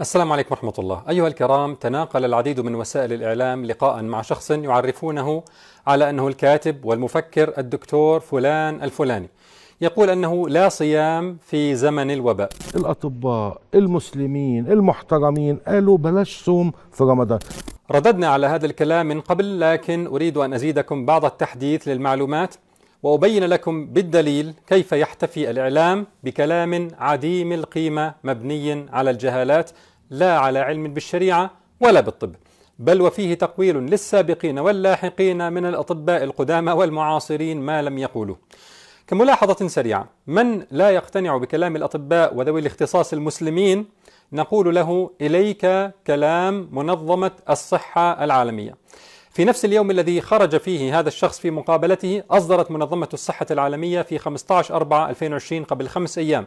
السلام عليكم ورحمة الله. أيها الكرام، تناقل العديد من وسائل الإعلام لقاء مع شخص يعرفونه على أنه الكاتب والمفكر الدكتور فلان الفلاني. يقول أنه لا صيام في زمن الوباء. الأطباء المسلمين المحترمين قالوا بلاش صوم في رمضان رددنا على هذا الكلام من قبل لكن أريد أن أزيدكم بعض التحديث للمعلومات وأبين لكم بالدليل كيف يحتفي الإعلام بكلام عديم القيمة مبني على الجهالات لا على علم بالشريعة ولا بالطب بل وفيه تقويل للسابقين واللاحقين من الأطباء القدامى والمعاصرين ما لم يقولوا. كملاحظة سريعة من لا يقتنع بكلام الأطباء وذوي الاختصاص المسلمين؟ نقول له إليك كلام منظمة الصحة العالمية. في نفس اليوم الذي خرج فيه هذا الشخص في مقابلته أصدرت منظمة الصحة العالمية في 15 4 2020 قبل خمس أيام.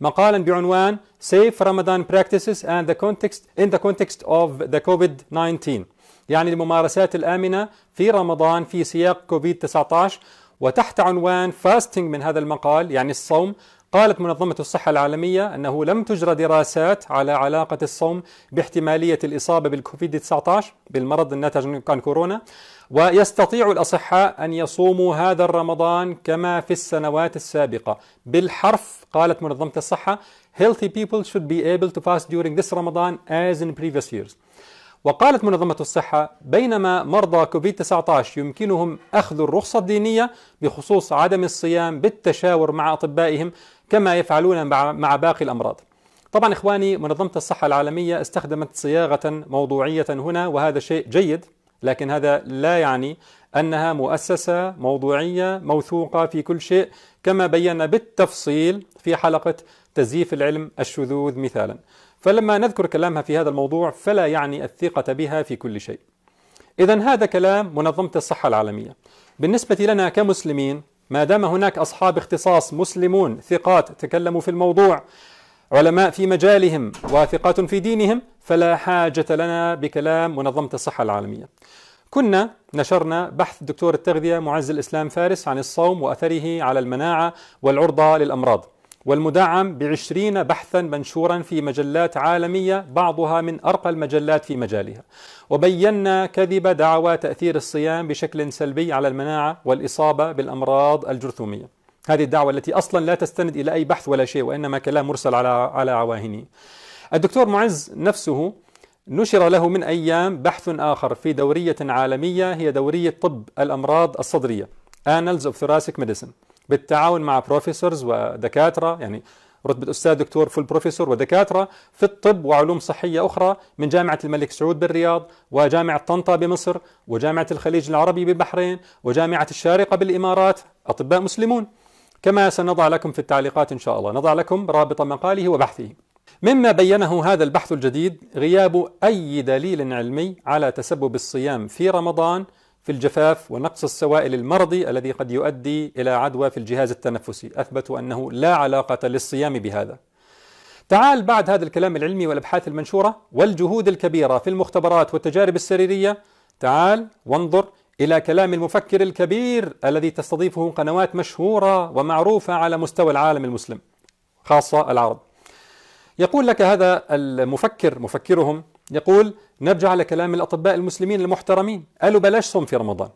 مقالا بعنوان Safe Ramadan Practices and the Context in the Context of the COVID-19 يعني الممارسات الآمنة في رمضان في سياق كوفيد 19 وتحت عنوان فاستنج من هذا المقال يعني الصوم قالت منظمة الصحة العالمية أنه لم تجرى دراسات على علاقة الصوم باحتمالية الإصابة بالكوفيد 19 بالمرض الناتج عن كورونا ويستطيع الأصحاء أن يصوموا هذا الرمضان كما في السنوات السابقة. بالحرف قالت منظمة الصحة Healthy people should be able to fast during this Ramadan as in previous years. وقالت منظمة الصحة بينما مرضى كوفيد 19 يمكنهم أخذ الرخصة الدينية بخصوص عدم الصيام بالتشاور مع أطبائهم كما يفعلون مع باقي الأمراض. طبعا إخواني منظمة الصحة العالمية استخدمت صياغة موضوعية هنا وهذا شيء جيد لكن هذا لا يعني أنها مؤسسة موضوعية موثوقة في كل شيء كما بينا بالتفصيل في حلقة تزييف العلم الشذوذ مثالا. فلما نذكر كلامها في هذا الموضوع فلا يعني الثقة بها في كل شيء. إذا هذا كلام منظمة الصحة العالمية. بالنسبة لنا كمسلمين ما دام هناك أصحاب اختصاص مسلمون ثقات تكلموا في الموضوع علماء في مجالهم وثقات في دينهم فلا حاجة لنا بكلام منظمة الصحة العالمية. كنا نشرنا بحث دكتور التغذية معز الإسلام فارس عن الصوم وأثره على المناعة والعرضة للأمراض. والمدعم بعشرين بحثا منشورا في مجلات عالمية بعضها من أرقى المجلات في مجالها. وبينا كذب دعوى تأثير الصيام بشكل سلبي على المناعة والإصابة بالأمراض الجرثومية. هذه الدعوة التي أصلا لا تستند إلى أي بحث ولا شيء وإنما كلام مرسل على على عواهنه. الدكتور معز نفسه نشر له من أيام بحث آخر في دورية عالمية هي دورية طب الأمراض الصدرية Annals of Thoracic Medicine. بالتعاون مع professors ودكاترة يعني رتبة أستاذ دكتور full professor ودكاترة في الطب وعلوم صحية أخرى من جامعة الملك سعود بالرياض وجامعة طنطا بمصر وجامعة الخليج العربي بالبحرين وجامعة الشارقة بالإمارات. أطباء مسلمون. كما سنضع لكم في التعليقات إن شاء الله. نضع لكم رابط مقاله وبحثه. مما بينه هذا البحث الجديد غياب أي دليل علمي على تسبب الصيام في رمضان في الجفاف ونقص السوائل المرضي الذي قد يؤدي إلى عدوى في الجهاز التنفسي. أثبتوا أنه لا علاقة للصيام بهذا. تعال بعد هذا الكلام العلمي والأبحاث المنشورة والجهود الكبيرة في المختبرات والتجارب السريرية تعال وانظر إلى كلام المفكر الكبير الذي تستضيفه قنوات مشهورة ومعروفة على مستوى العالم المسلم خاصة العرب. يقول لك هذا المفكر مفكرهم يقول نرجع لكلام الأطباء المسلمين المحترمين. قالوا بلاش صوم في رمضان.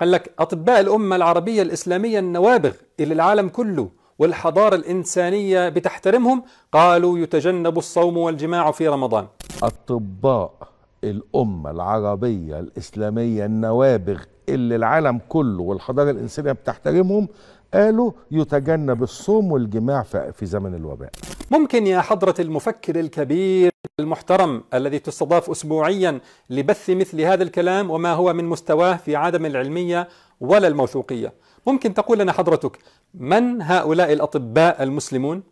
قال لك أطباء الأمة العربية الإسلامية النوابغ اللي العالم كله والحضارة الإنسانية بتحترمهم قالوا يتجنب الصوم والجماع في رمضان. أطباء الأمة العربية الإسلامية النوابغ اللي العالم كله والحضارة الإنسانية بتحترمهم قالوا يتجنب الصوم والجماع في زمن الوباء. ممكن يا حضرة المفكر الكبير المحترم الذي تستضاف أسبوعيا لبث مثل هذا الكلام وما هو من مستواه في عدم العلمية ولا الموثوقية. ممكن تقول لنا حضرتك من هؤلاء الأطباء المسلمون؟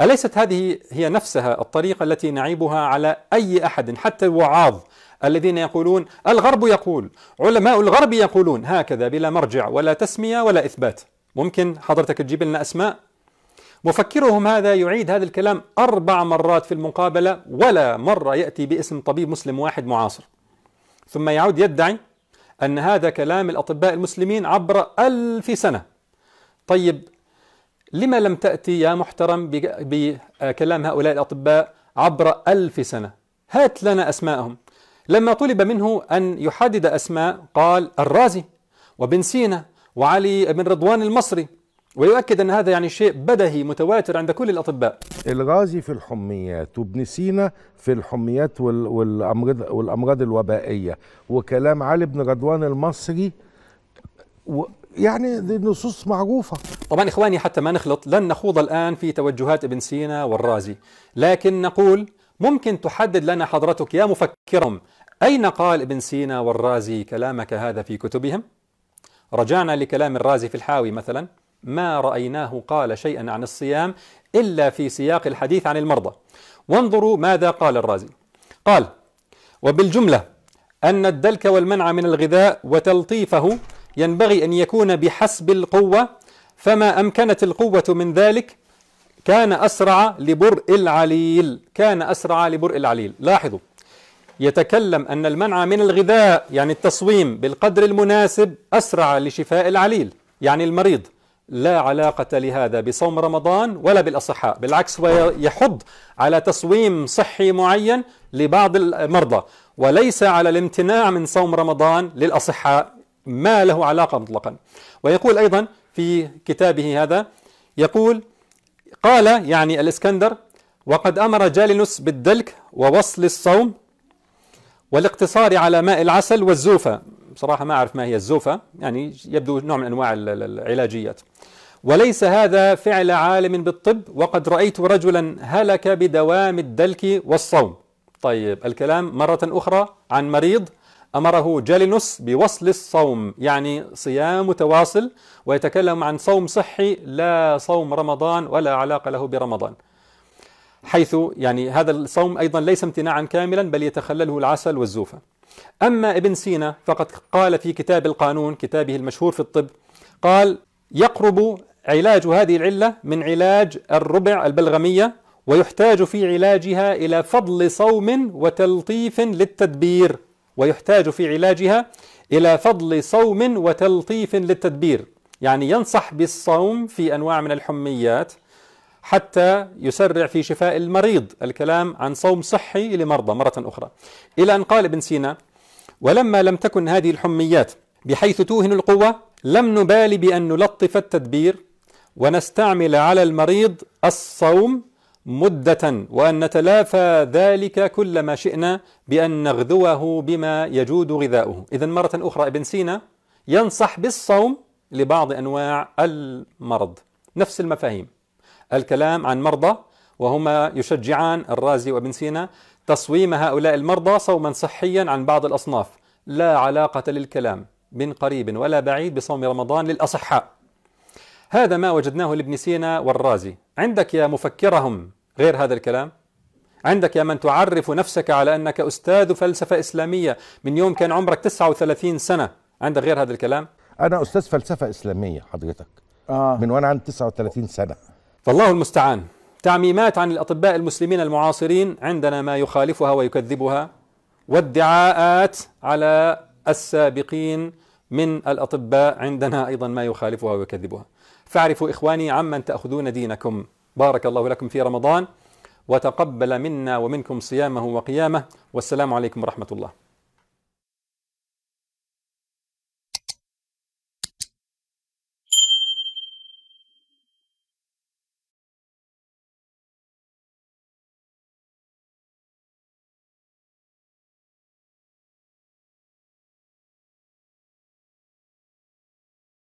أليست هذه هي نفسها الطريقة التي نعيبها على أي أحد حتى الوعاظ الذين يقولون الغرب يقول علماء الغرب يقولون هكذا بلا مرجع ولا تسمية ولا إثبات. ممكن حضرتك تجيب لنا أسماء؟ مفكرهم هذا يعيد هذا الكلام أربع مرات في المقابلة ولا مرة يأتي باسم طبيب مسلم واحد معاصر. ثم يعود يدعي أن هذا كلام الأطباء المسلمين عبر ألف سنة. طيب لما لم تأتي يا محترم بكلام هؤلاء الأطباء عبر ألف سنة؟ هات لنا أسماءهم. لما طلب منه أن يحدد أسماء قال الرازي وبن سينا وعلي بن رضوان المصري ويؤكد أن هذا يعني شيء بدهي متواتر عند كل الأطباء. الغازي في الحميات وابن سينا في الحميات وال- والأمراض, والأمراض الوبائية. وكلام علي بن رضوان المصري و يعني دي نصوص معروفة. طبعا إخواني حتى ما نخلط لن نخوض الآن في توجهات ابن سينا والرازي. لكن نقول ممكن تحدد لنا حضرتك يا مفكرهم أين قال ابن سينا والرازي كلامك هذا في كتبهم؟ رجعنا لكلام الرازي في الحاوي مثلا ما رأيناه قال شيئا عن الصيام إلا في سياق الحديث عن المرضى. وانظروا ماذا قال الرازي. قال وبالجملة أن الدلك والمنع من الغذاء وتلطيفه ينبغي أن يكون بحسب القوة فما أمكنت القوة من ذلك كان أسرع لبرء العليل كان أسرع لبرء العليل. لاحظوا يتكلم أن المنع من الغذاء يعني التصويم بالقدر المناسب أسرع لشفاء العليل يعني المريض. لا علاقة لهذا بصوم رمضان ولا بالأصحاء بالعكس هو يحض على تصويم صحي معين لبعض المرضى. وليس على الامتناع من صوم رمضان للأصحاء ما له علاقة مطلقا. ويقول أيضا في كتابه هذا يقول قال يعني الإسكندر وقد أمر جالينوس بالدلك ووصل الصوم والاقتصار على ماء العسل والزوفة. بصراحة ما أعرف ما هي الزوفة يعني يبدو نوع من أنواع ال- ال- العلاجيات. وليس هذا فعل عالم بالطب وقد رأيت رجلا هلك بدوام الدلك والصوم. طيب الكلام مرة أخرى عن مريض أمره جالينوس بوصل الصوم يعني صيام متواصل ويتكلم عن صوم صحي لا صوم رمضان ولا علاقة له برمضان. حيث يعني هذا الصوم أيضا ليس امتناعا كاملا بل يتخلله العسل والزوفة. أما ابن سينا فقد قال في كتاب القانون كتابه المشهور في الطب قال يقرب علاج هذه العلة من علاج الربع البلغمية ويحتاج في علاجها إلى فضل صوم وتلطيف للتدبير. ويحتاج في علاجها إلى فضل صوم وتلطيف للتدبير. يعني ينصح بالصوم في أنواع من الحميات. حتى يسرع في شفاء المريض. الكلام عن صوم صحي لمرضى مرة أخرى. إلى أن قال ابن سينا ولما لم تكن هذه الحميات بحيث توهن القوة لم نبال بأن نلطف التدبير ونستعمل على المريض الصوم مدة وأن نتلافى ذلك كل ما شئنا بأن نغذوه بما يجود غذاؤه. إذا مرة أخرى ابن سينا ينصح بالصوم لبعض أنواع المرض. نفس المفاهيم. الكلام عن مرضى وهما يشجعان الرازي وابن سينا تصويم هؤلاء المرضى صوما صحيا عن بعض الأصناف. لا علاقة للكلام من قريب ولا بعيد بصوم رمضان للأصحاء. هذا ما وجدناه لابن سينا والرازي. عندك يا مفكرهم غير هذا الكلام؟ عندك يا من تعرف نفسك على أنك أستاذ فلسفة إسلامية من يوم كان عمرك 39 سنة. عندك غير هذا الكلام؟ أنا أستاذ فلسفة إسلامية حضرتك. آه. من وأنا عندي 39 سنة. فالله المستعان. تعميمات عن الأطباء المسلمين المعاصرين عندنا ما يخالفها ويكذبها وادعاءات على السابقين من الأطباء عندنا أيضا ما يخالفها ويكذبها. فاعرفوا إخواني عمن تأخذون دينكم. بارك الله لكم في رمضان. وتقبل منا ومنكم صيامه وقيامه. والسلام عليكم ورحمة الله.